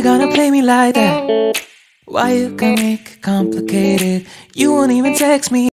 you gonna play me like that? Why you gonna make it complicated? You won't even text me.